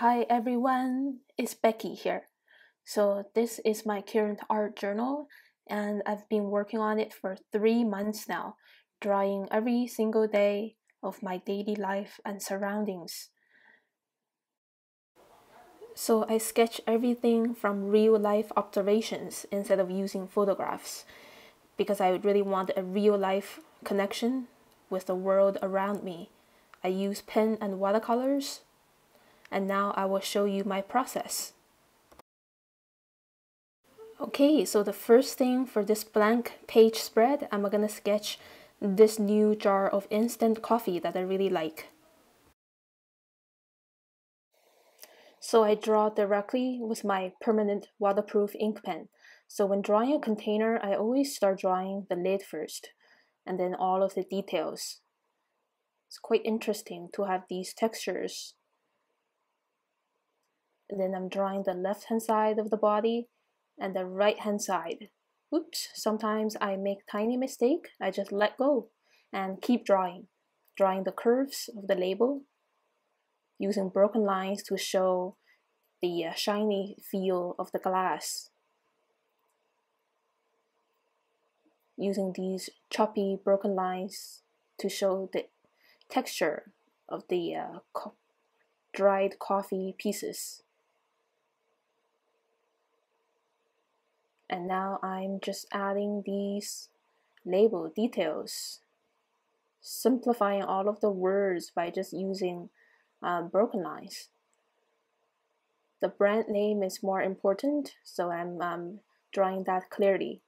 Hi everyone, it's Becky here. So, this is my current art journal, and I've been working on it for three months now, drawing every single day of my daily life and surroundings. So, I sketch everything from real life observations instead of using photographs because I really want a real life connection with the world around me. I use pen and watercolors, and now I will show you my process. Okay, so the first thing for this blank page spread, I'm gonna sketch this new jar of instant coffee that I really like. So I draw directly with my permanent waterproof ink pen. So when drawing a container, I always start drawing the lid first and then all of the details. It's quite interesting to have these textures. And then I'm drawing the left hand side of the body and the right hand side. Oops, sometimes I make tiny mistake. I just let go and keep drawing. Drawing the curves of the label using broken lines to show the uh, shiny feel of the glass. using these choppy broken lines to show the texture of the uh, co dried coffee pieces. And now I'm just adding these label details, simplifying all of the words by just using uh, broken lines. The brand name is more important, so I'm um, drawing that clearly.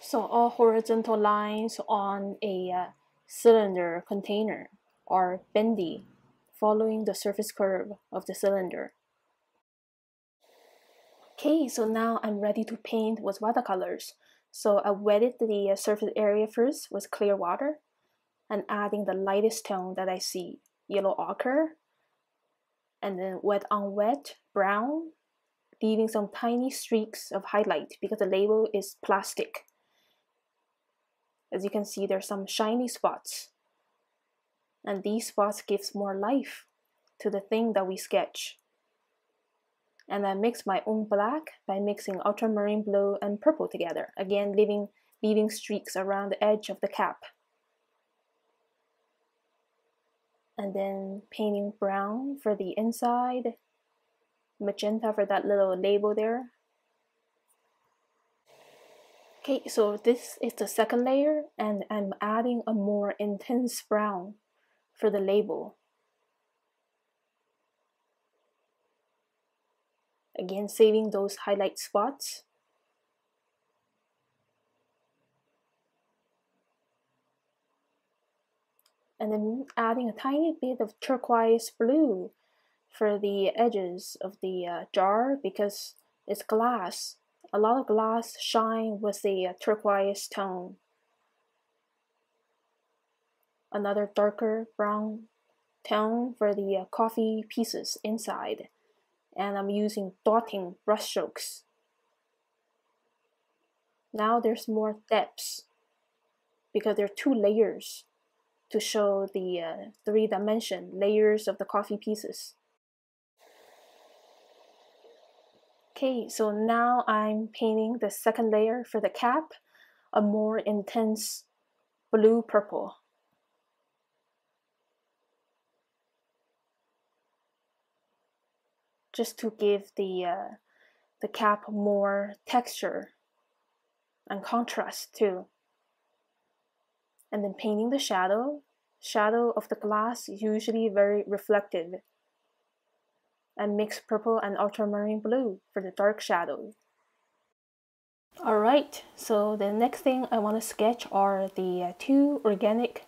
So all horizontal lines on a uh, cylinder container are bendy, following the surface curve of the cylinder. Okay, so now I'm ready to paint with watercolors. So I wetted the uh, surface area first with clear water and adding the lightest tone that I see, yellow ochre, and then wet on wet, brown, leaving some tiny streaks of highlight because the label is plastic. As you can see, there's some shiny spots. And these spots gives more life to the thing that we sketch. And I mix my own black by mixing ultramarine blue and purple together, again leaving, leaving streaks around the edge of the cap. And then painting brown for the inside, magenta for that little label there, Okay, so this is the second layer and I'm adding a more intense brown for the label. Again, saving those highlight spots. And then adding a tiny bit of turquoise blue for the edges of the uh, jar because it's glass a lot of glass shine with a turquoise tone. Another darker brown tone for the uh, coffee pieces inside. And I'm using dotting brushstrokes. Now there's more depths because there are two layers to show the uh, three dimension layers of the coffee pieces. Okay, so now I'm painting the second layer for the cap, a more intense blue Just to give the, uh, the cap more texture and contrast too. And then painting the shadow. Shadow of the glass usually very reflective and mix purple and ultramarine blue for the dark shadow. Alright, so the next thing I want to sketch are the uh, two organic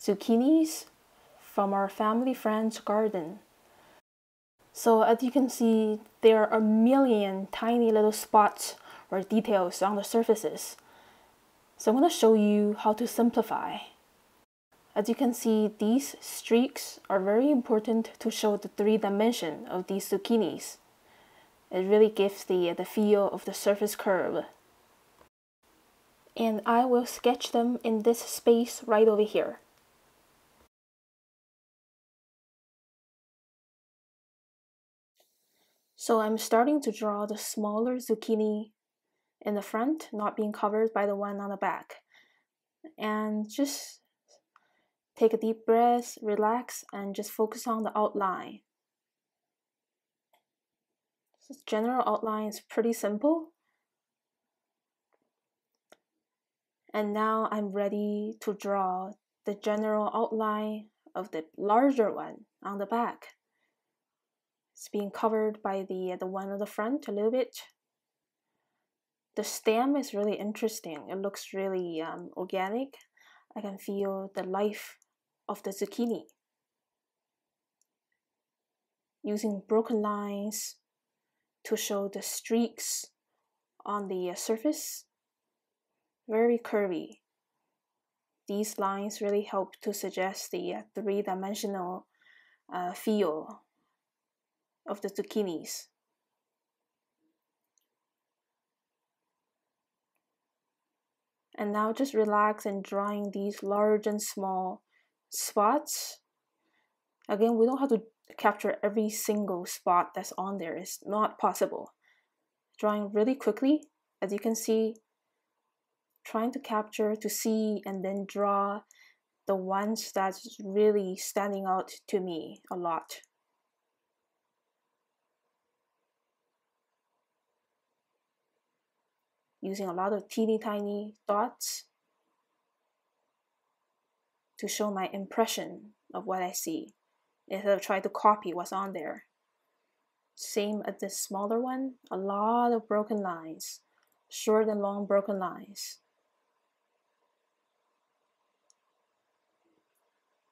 zucchinis from our family friend's garden. So as you can see, there are a million tiny little spots or details on the surfaces. So I'm going to show you how to simplify. As you can see, these streaks are very important to show the three dimension of these zucchinis. It really gives the, uh, the feel of the surface curve. And I will sketch them in this space right over here. So I'm starting to draw the smaller zucchini in the front, not being covered by the one on the back. And just take a deep breath, relax, and just focus on the outline. So general outline is pretty simple. And now I'm ready to draw the general outline of the larger one on the back. It's being covered by the, the one on the front a little bit. The stem is really interesting. It looks really um, organic. I can feel the life of the zucchini. Using broken lines to show the streaks on the uh, surface. Very curvy. These lines really help to suggest the uh, three-dimensional uh, feel of the zucchinis. And now just relax and drawing these large and small spots. Again, we don't have to capture every single spot that's on there. It's not possible. Drawing really quickly, as you can see, trying to capture, to see, and then draw the ones that's really standing out to me a lot. Using a lot of teeny tiny dots to show my impression of what I see instead of trying to copy what's on there. Same as this smaller one, a lot of broken lines, short and long broken lines.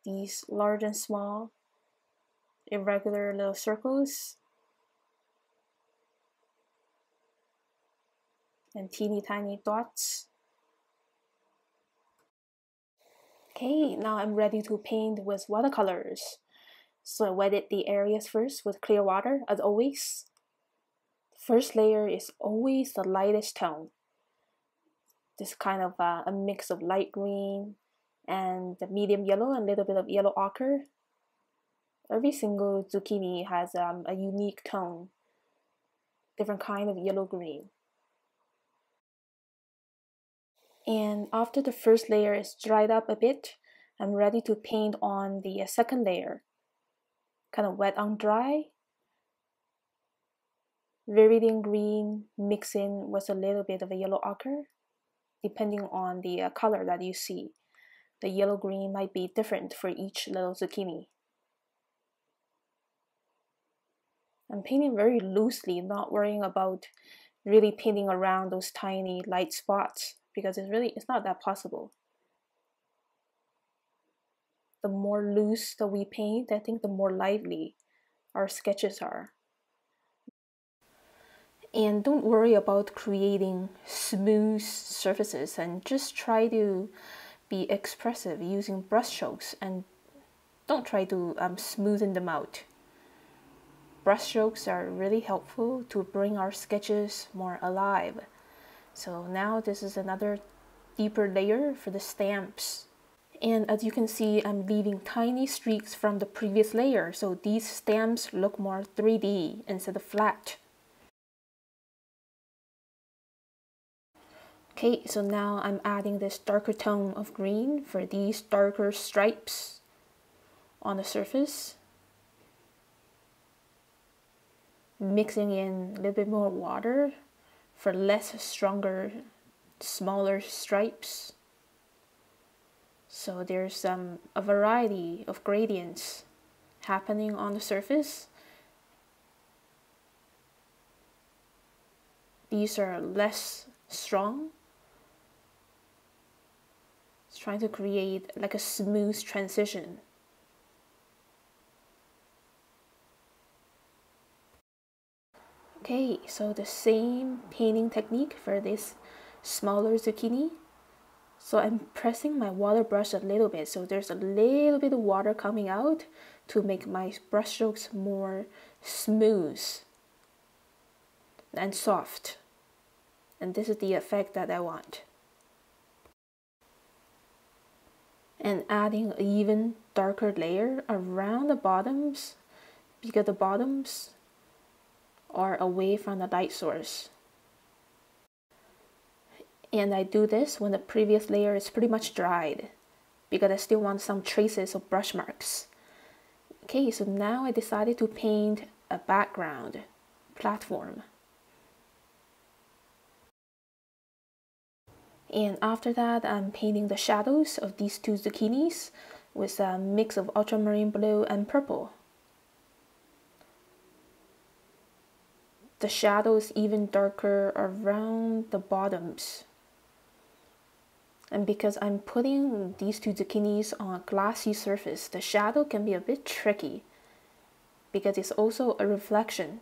These large and small, irregular little circles, and teeny tiny dots. Okay, now I'm ready to paint with watercolors. So I wetted the areas first with clear water, as always. First layer is always the lightest tone. This kind of uh, a mix of light green and medium yellow and a little bit of yellow ochre. Every single zucchini has um, a unique tone, different kind of yellow green. And after the first layer is dried up a bit, I'm ready to paint on the second layer. Kind of wet on dry. Viridian green mixing with a little bit of a yellow ochre, depending on the uh, color that you see. The yellow green might be different for each little zucchini. I'm painting very loosely, not worrying about really painting around those tiny light spots because it's really it's not that possible. The more loose that we paint i think the more lively our sketches are. And don't worry about creating smooth surfaces and just try to be expressive using brushstrokes and don't try to um, smoothen them out. Brushstrokes are really helpful to bring our sketches more alive so now this is another deeper layer for the stamps. And as you can see, I'm leaving tiny streaks from the previous layer. So these stamps look more 3D instead of flat. Okay, so now I'm adding this darker tone of green for these darker stripes on the surface. Mixing in a little bit more water for less stronger, smaller stripes. So there's um, a variety of gradients happening on the surface. These are less strong. It's trying to create like a smooth transition. Okay, so the same painting technique for this smaller zucchini. So I'm pressing my water brush a little bit so there's a little bit of water coming out to make my brush strokes more smooth and soft. And this is the effect that I want. And adding an even darker layer around the bottoms because the bottoms or away from the light source. And I do this when the previous layer is pretty much dried because I still want some traces of brush marks. Okay, so now I decided to paint a background platform. And after that, I'm painting the shadows of these two zucchinis with a mix of ultramarine blue and purple. The shadow is even darker around the bottoms. And because I'm putting these two zucchinis on a glassy surface, the shadow can be a bit tricky because it's also a reflection.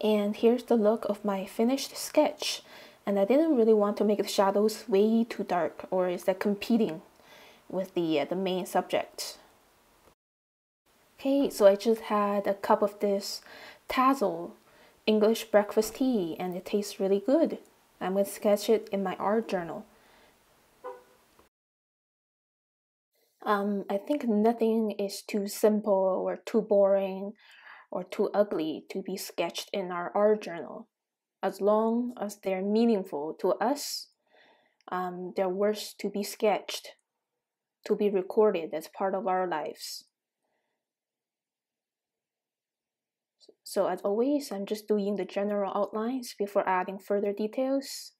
And here's the look of my finished sketch. And I didn't really want to make the shadows way too dark or is that competing with the, uh, the main subject. Okay, so I just had a cup of this Tassel English breakfast tea and it tastes really good. I'm going to sketch it in my art journal. Um, I think nothing is too simple or too boring or too ugly to be sketched in our art journal. As long as they're meaningful to us, um, they're worth to be sketched, to be recorded as part of our lives. So as always, I'm just doing the general outlines before adding further details.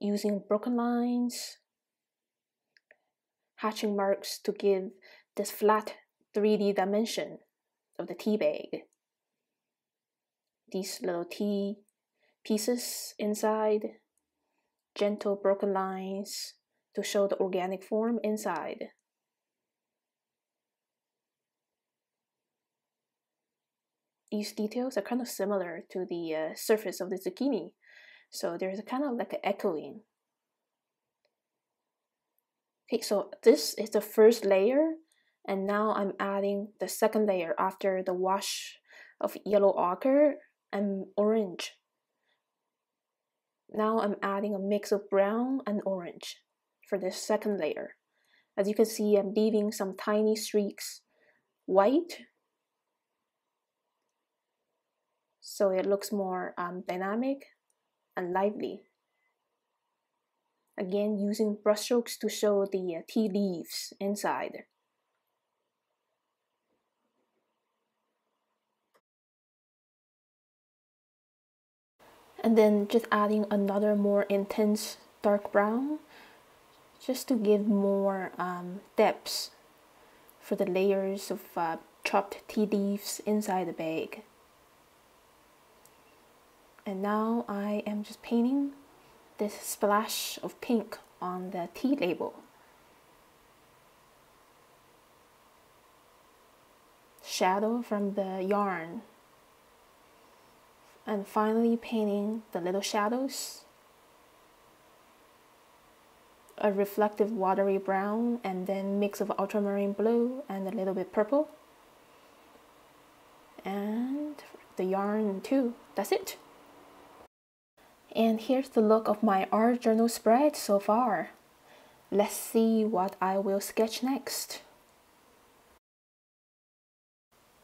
Using broken lines, hatching marks to give this flat 3D dimension of the tea bag. These little tea pieces inside, gentle broken lines to show the organic form inside. These details are kind of similar to the uh, surface of the zucchini. So there's a kind of like an echoing. Okay, so this is the first layer, and now I'm adding the second layer after the wash of yellow ochre and orange. Now I'm adding a mix of brown and orange for this second layer. As you can see, I'm leaving some tiny streaks white so it looks more um, dynamic and lively. Again, using brushstrokes to show the uh, tea leaves inside. And then just adding another more intense dark brown just to give more um, depth for the layers of uh, chopped tea leaves inside the bag. And now I am just painting this splash of pink on the tea label. Shadow from the yarn. And finally painting the little shadows. A reflective watery brown and then mix of ultramarine blue and a little bit purple. And the yarn too. That's it. And here's the look of my art journal spread so far. Let's see what I will sketch next.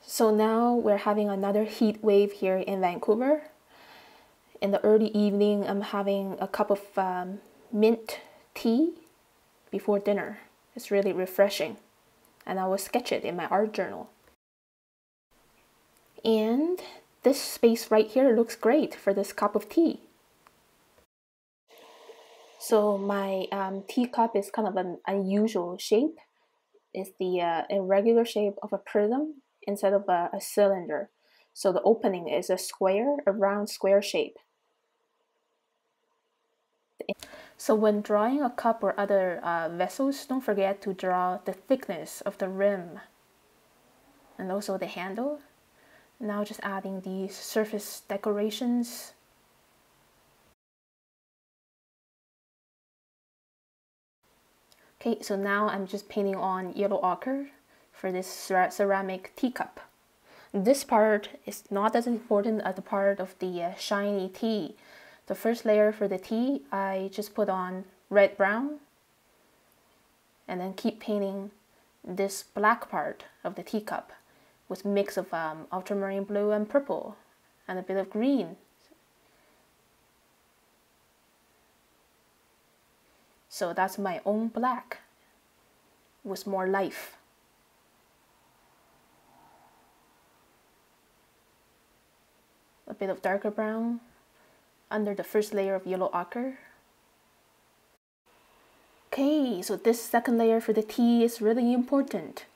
So now we're having another heat wave here in Vancouver. In the early evening, I'm having a cup of um, mint tea before dinner. It's really refreshing. And I will sketch it in my art journal. And this space right here looks great for this cup of tea. So my um, teacup is kind of an unusual shape. It's the uh, irregular shape of a prism instead of a, a cylinder. So the opening is a square, a round square shape. So when drawing a cup or other uh, vessels, don't forget to draw the thickness of the rim and also the handle. Now just adding these surface decorations Okay, so now I'm just painting on yellow ochre for this ceramic teacup. This part is not as important as the part of the uh, shiny tea. The first layer for the tea, I just put on red brown and then keep painting this black part of the teacup with mix of um, ultramarine blue and purple and a bit of green. So that's my own black with more life. A bit of darker brown under the first layer of yellow ochre. Okay, so this second layer for the tea is really important.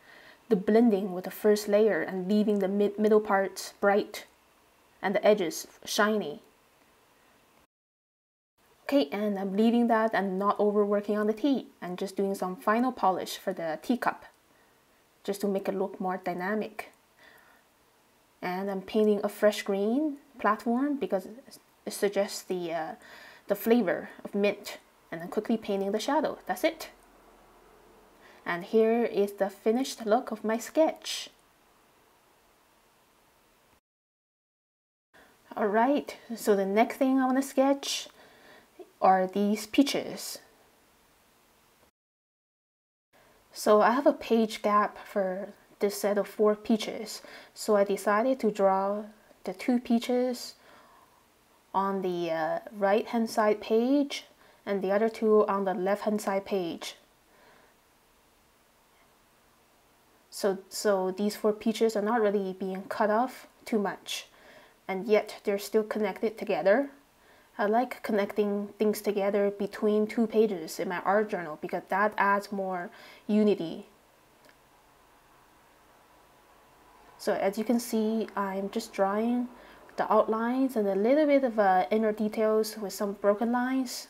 The blending with the first layer and leaving the mid middle parts bright and the edges shiny. Okay, and I'm leaving that and not overworking on the tea and just doing some final polish for the teacup just to make it look more dynamic. And I'm painting a fresh green platform because it suggests the, uh, the flavor of mint and then quickly painting the shadow. That's it. And here is the finished look of my sketch. Alright, so the next thing I want to sketch are these peaches. So I have a page gap for this set of four peaches. So I decided to draw the two peaches on the uh, right hand side page and the other two on the left hand side page. So, so these four peaches are not really being cut off too much and yet they're still connected together. I like connecting things together between two pages in my art journal because that adds more unity. So as you can see, I'm just drawing the outlines and a little bit of uh, inner details with some broken lines.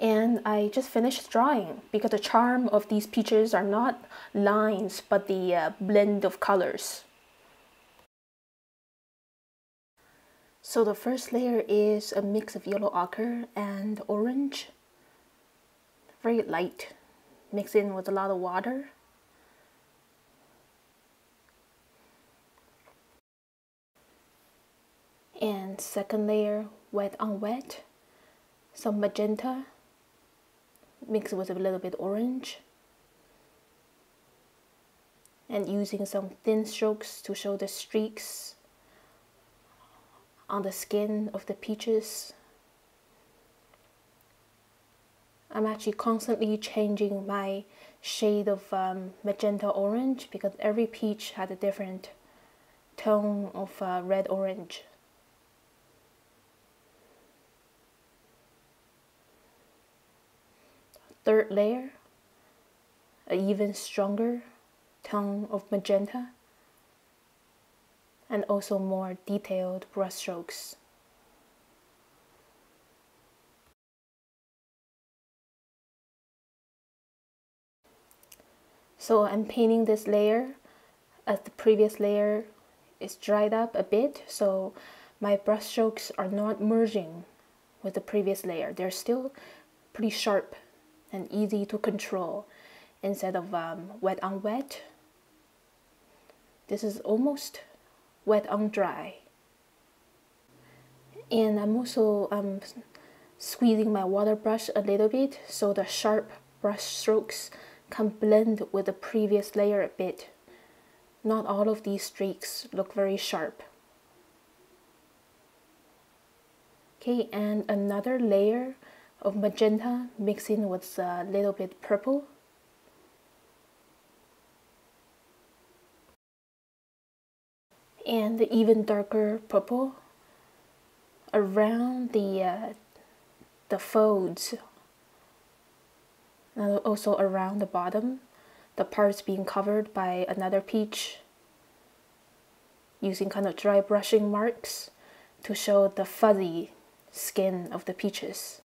and I just finished drawing because the charm of these peaches are not lines but the uh, blend of colors. So the first layer is a mix of yellow ochre and orange, very light, mixed in with a lot of water. And second layer, wet on wet, some magenta. Mixed with a little bit orange. And using some thin strokes to show the streaks on the skin of the peaches. I'm actually constantly changing my shade of um, magenta orange because every peach had a different tone of uh, red orange. third layer, an even stronger tone of magenta, and also more detailed brushstrokes. So I'm painting this layer as the previous layer is dried up a bit, so my brushstrokes are not merging with the previous layer. They're still pretty sharp and easy to control instead of um, wet on wet. This is almost wet on dry. And I'm also um, squeezing my water brush a little bit so the sharp brush strokes can blend with the previous layer a bit. Not all of these streaks look very sharp. Okay, and another layer of magenta mixing with a little bit purple. And the even darker purple around the uh, the folds. And also around the bottom the parts being covered by another peach using kind of dry brushing marks to show the fuzzy skin of the peaches.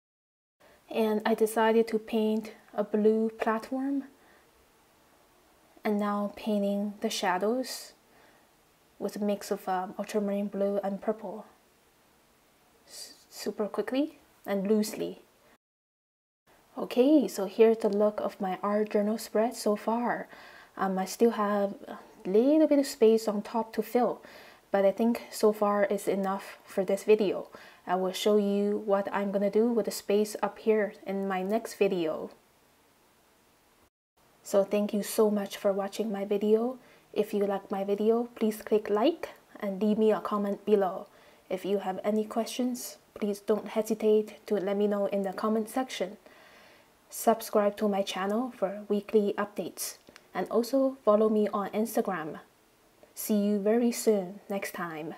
And I decided to paint a blue platform and now painting the shadows with a mix of um, ultramarine blue and purple S super quickly and loosely. Okay, so here's the look of my art journal spread so far. Um, I still have a little bit of space on top to fill, but I think so far is enough for this video. I will show you what I'm gonna do with the space up here in my next video. So thank you so much for watching my video. If you like my video, please click like and leave me a comment below. If you have any questions, please don't hesitate to let me know in the comment section. Subscribe to my channel for weekly updates and also follow me on Instagram. See you very soon next time.